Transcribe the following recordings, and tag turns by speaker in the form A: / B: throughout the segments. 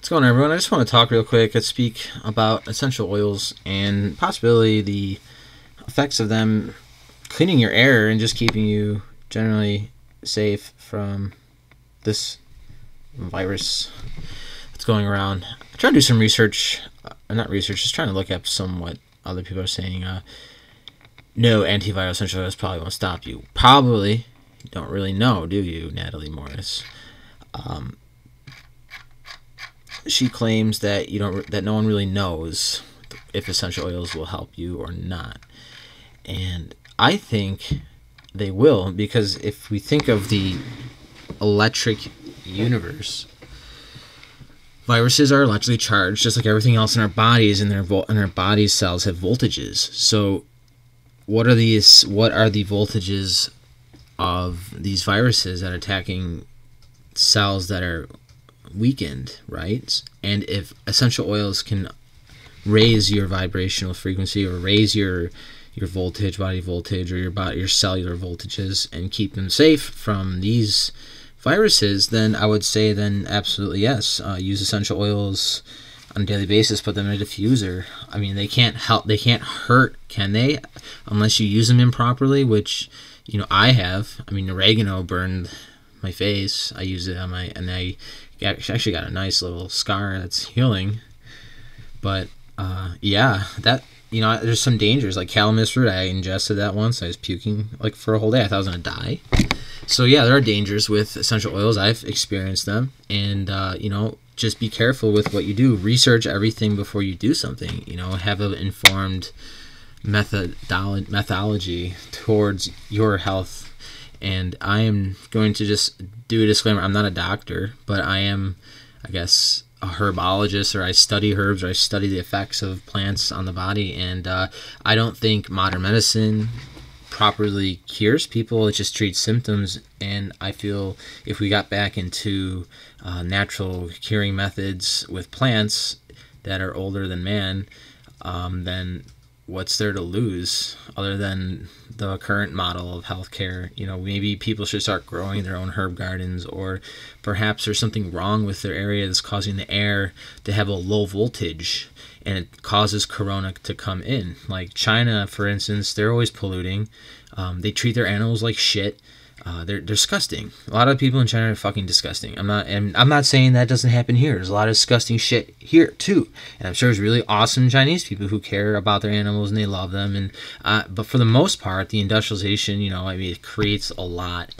A: What's going on, everyone? I just want to talk real quick and speak about essential oils and possibly the effects of them cleaning your air and just keeping you generally safe from this virus that's going around. I tried to do some research, uh, not research, just trying to look up some what other people are saying. Uh, no antiviral essential oils probably won't stop you. Probably. You don't really know, do you, Natalie Morris? Um, she claims that you don't that no one really knows if essential oils will help you or not. And I think they will because if we think of the electric universe, viruses are electrically charged just like everything else in our bodies and their vo- and our body cells have voltages. So what are these what are the voltages of these viruses that are attacking cells that are weakened, right? And if essential oils can raise your vibrational frequency or raise your your voltage, body voltage, or your body your cellular voltages, and keep them safe from these viruses, then I would say then absolutely yes. Uh, use essential oils on a daily basis. Put them in a diffuser. I mean, they can't help. They can't hurt, can they? Unless you use them improperly, which you know I have. I mean, oregano burned my face. I use it on my and I actually got a nice little scar that's healing. But uh, yeah, that you know, there's some dangers like calamus root. I ingested that once. I was puking like for a whole day. I thought I was gonna die. So yeah, there are dangers with essential oils. I've experienced them, and uh, you know, just be careful with what you do. Research everything before you do something. You know, have an informed methodology towards your health. And I am going to just do a disclaimer. I'm not a doctor, but I am, I guess, a herbologist or I study herbs or I study the effects of plants on the body. And uh, I don't think modern medicine properly cures people, it just treats symptoms. And I feel if we got back into uh, natural curing methods with plants that are older than man, um, then what's there to lose other than the current model of healthcare? You know, maybe people should start growing their own herb gardens, or perhaps there's something wrong with their area that's causing the air to have a low voltage and it causes corona to come in. Like China, for instance, they're always polluting. Um, they treat their animals like shit. Uh, they're, disgusting. A lot of people in China are fucking disgusting. I'm not, and I'm not saying that doesn't happen here. There's a lot of disgusting shit here too, and I'm sure there's really awesome Chinese people who care about their animals and they love them. And uh, but for the most part, the industrialization, you know, I mean, it creates a lot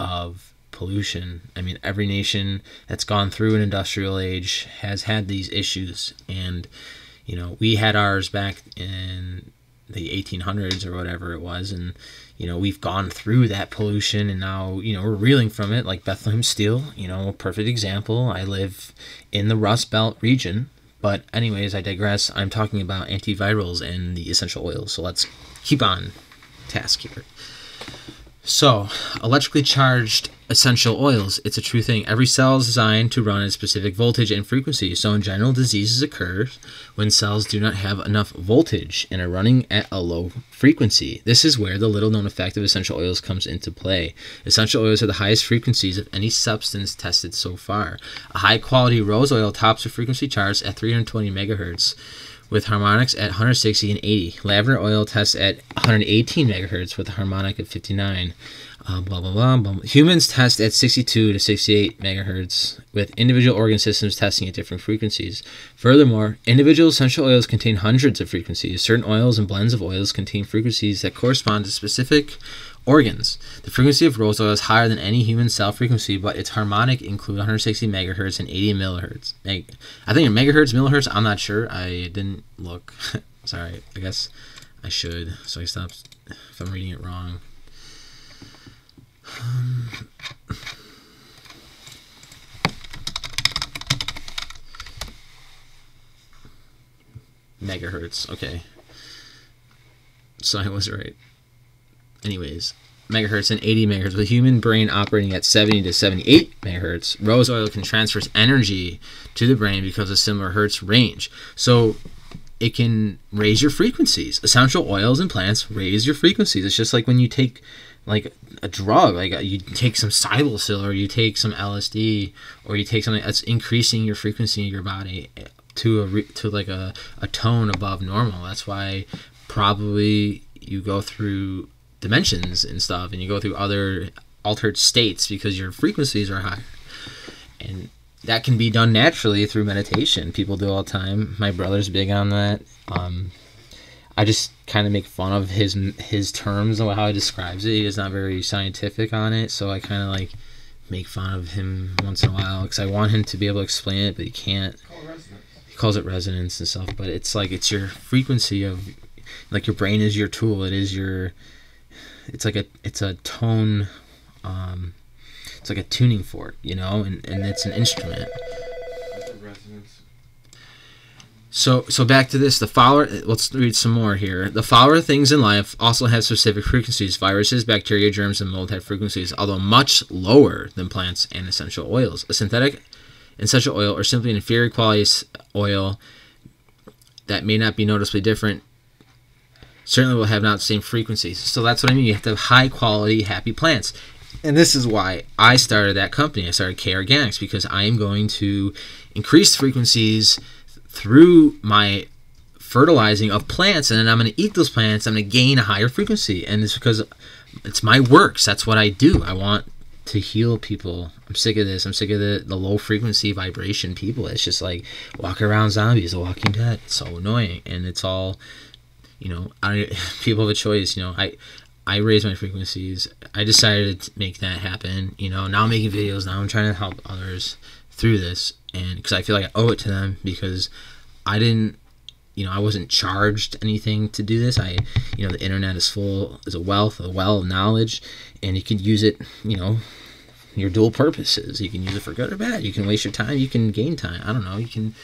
A: of pollution. I mean, every nation that's gone through an industrial age has had these issues, and you know, we had ours back in the 1800s or whatever it was, and you know we've gone through that pollution and now you know we're reeling from it like bethlehem steel you know a perfect example. I live in the rust belt region but anyways i digress. I'm talking about antivirals and the essential oils so let's keep on task here. So, electrically charged essential oils. It's a true thing. Every cell is designed to run at a specific voltage and frequency. So, in general, diseases occur when cells do not have enough voltage and are running at a low frequency. This is where the little known effect of essential oils comes into play. Essential oils are the highest frequencies of any substance tested so far. A high quality rose oil tops the frequency charts at 320 megahertz with harmonics at 160 and 80. Lavender oil tests at 118 megahertz with a harmonic of 59. Uh, blah, blah, blah, blah. Humans test at 62 to 68 megahertz, with individual organ systems testing at different frequencies. Furthermore, individual essential oils contain hundreds of frequencies. Certain oils and blends of oils contain frequencies that correspond to specific organs. The frequency of rose oil is higher than any human cell frequency, but its harmonic include 160 megahertz and 80 millihertz. I think in megahertz, millihertz, I'm not sure. I didn't look. Sorry, I guess I should. So I stopped if I'm reading it wrong. Megahertz. Okay. So I was right. Anyways, megahertz and 80 megahertz, the human brain operating at 70 to 78 megahertz, rose oil can transfer energy to the brain because of similar hertz range. So it can raise your frequencies. Essential oils and plants raise your frequencies. It's just like when you take like a drug. Like you take some psilocybin or you take some LSD or you take something that's increasing your frequency in your body to a re- to like a, a tone above normal. That's why probably you go through dimensions and stuff and you go through other altered states because your frequencies are higher. And that can be done naturally through meditation. People do all the time. My brother's big on that. Um, I just kind of make fun of his his terms and how he describes it. He's not very scientific on it, so I kind of like make fun of him once in a while because I want him to be able to explain it, but he can't. He calls it resonance and stuff, but it's like it's your frequency of like your brain is your tool. It is your it's like a it's a tone um it's like a tuning fork, you know, and, and it's an instrument. So so back to this. The follower. Let's read some more here. The follower things in life also have specific frequencies. Viruses, bacteria, germs, and mold have frequencies, although much lower than plants and essential oils. A synthetic essential oil, or simply an inferior quality oil that may not be noticeably different, certainly will have not the same frequencies. So that's what I mean. You have to have high quality, happy plants. And this is why I started that company. I started K Organics because I am going to increase frequencies through my fertilizing of plants and then I'm going to eat those plants. I'm going to gain a higher frequency. And it's because it's my works. That's what I do. I want to heal people. I'm sick of this. I'm sick of the, the low frequency vibration people. It's just like walking around zombies, Walking Dead. It's so annoying. And it's all, you know, I people have a choice. You know, I I raise my frequencies. I decided to make that happen. You know, now I'm making videos. Now I'm trying to help others through this and because I feel like I owe it to them because I didn't you know I wasn't charged anything to do this. I you know the internet is full is a wealth a well of knowledge and you can use it you know your dual purposes. You can use it for good or bad. You can waste your time. You can gain time. I don't know. You can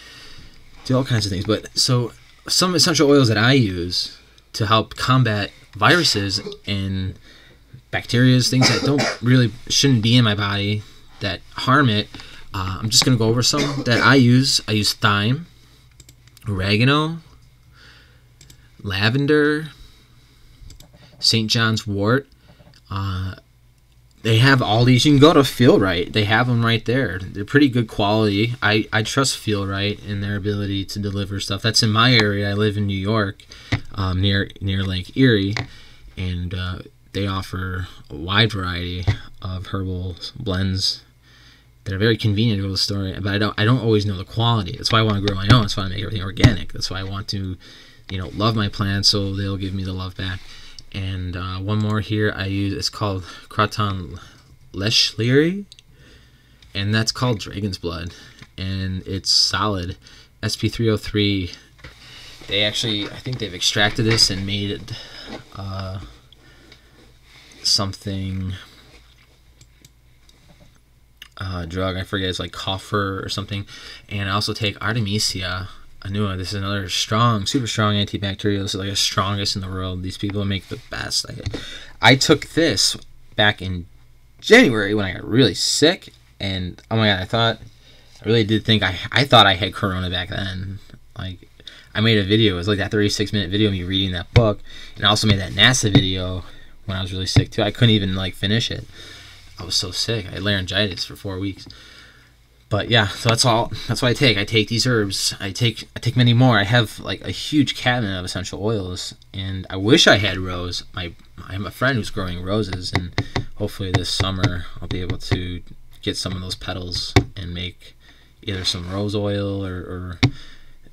A: do all kinds of things. But so some essential oils that I use to help combat viruses and bacteria things that don't really shouldn't be in my body that harm it uh, I'm just going to go over some that I use. I use thyme, oregano, lavender, St. John's wort. Uh, they have all these. You can go to Feel Rite. They have them right there. They're pretty good quality. I, I trust Feel Rite in their ability to deliver stuff. That's in my area. I live in New York, um, near near Lake Erie, and uh, they offer a wide variety of herbal blends that are very convenient to go to the store, but I don't I don't always know the quality. That's why I want to grow my own. That's why I make everything organic. That's why I want to, you know, love my plants so they'll give me the love back. And uh, one more here I use it's called Croton lechleri, and that's called Dragon's Blood, and it's solid. SP303. They actually I think they've extracted this and made it uh, something uh, drug. I forget it's like coffer or something. And I also take Artemisia annua. This is another strong, super strong antibacterial. This is like the strongest in the world. These people make the best. I, I took this back in January when I got really sick, and oh my god, I thought I really did think I I thought I had corona back then. Like I made a video. It was like that 36 minute video of me reading that book, and I also made that NASA video when I was really sick too. I couldn't even like finish it. I was so sick. I had laryngitis for four weeks. But yeah, so that's all. That's what I take. I take these herbs. I take I take many more. I have like a huge cabinet of essential oils, and I wish I had rose. My I have a friend who's growing roses, and hopefully this summer I'll be able to get some of those petals and make either some rose oil or, or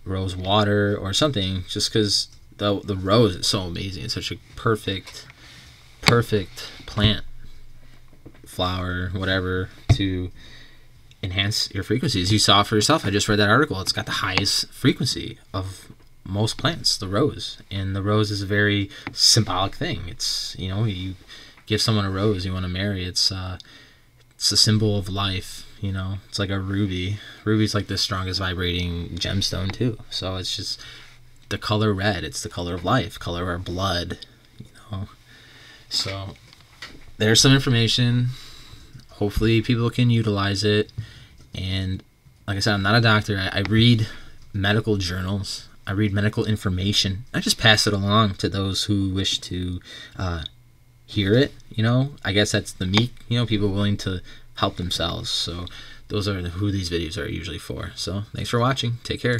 A: rose water or something. Just because the the rose is so amazing. It's such a perfect perfect plant flower, whatever, to enhance your frequencies. You saw for yourself. I just read that article. It's got the highest frequency of most plants, the rose. And the rose is a very symbolic thing. It's, you know, you give someone a rose you want to marry. It's, uh, it's a symbol of life, you know. It's like a ruby. Ruby's like the strongest vibrating gemstone, too. So it's just the color red. It's the color of life, color of our blood, you know. So there's some information hopefully people can utilize it and like i said i'm not a doctor i, I read medical journals i read medical information i just pass it along to those who wish to uh, hear it. You know, I guess that's the meek. You know, people willing to help themselves. So those are who these videos are usually for. So thanks for watching. Take care.